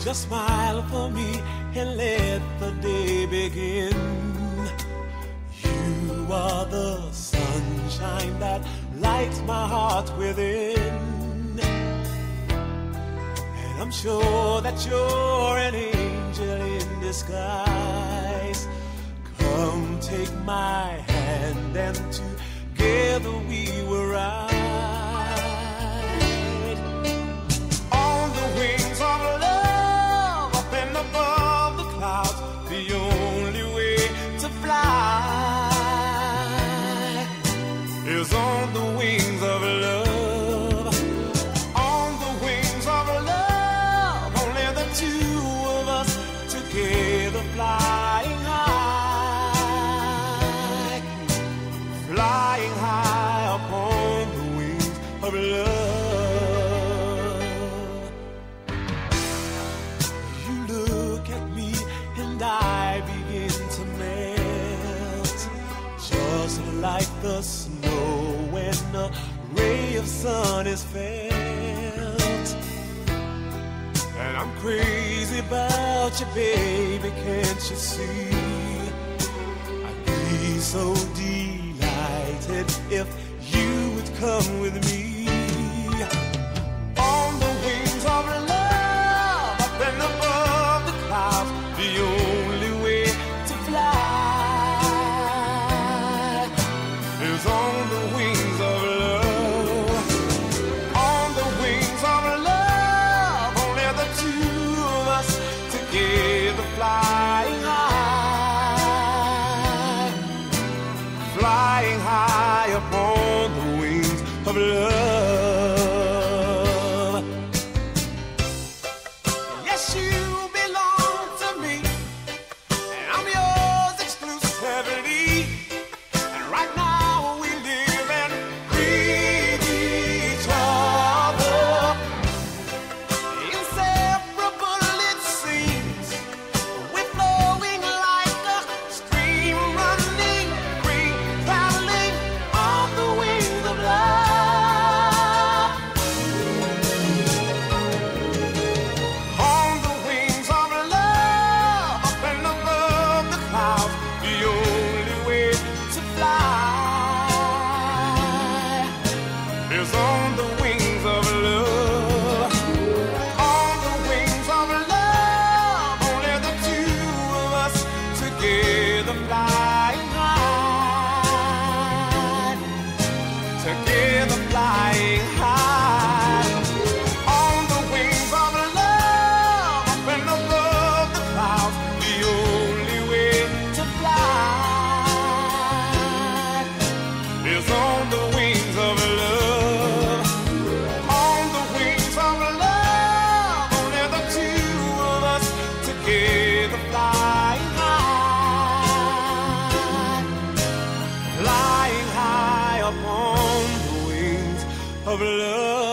Just smile for me and let the day begin. You are the sunshine that lights my heart within. And I'm sure that you're an angel in disguise. Come take my hand and together we is on the wings of love. On the wings of love, only the two of us together flying high, flying high upon the wings of love. You look at me and I begin to melt, just like the snow a ray of sun is felt. And I'm crazy about you, baby, can't you see? I'd be so delighted if you would come with me. Of love. Is on of love.